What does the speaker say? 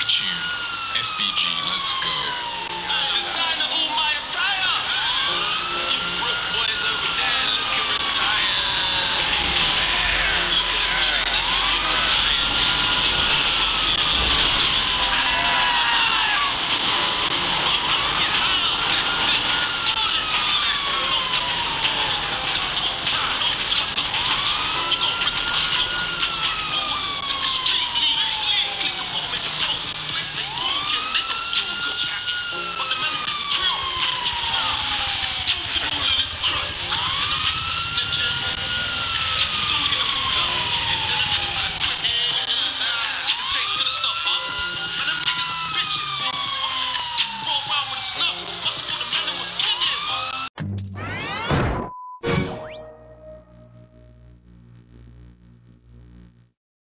tune. FBG, let's go.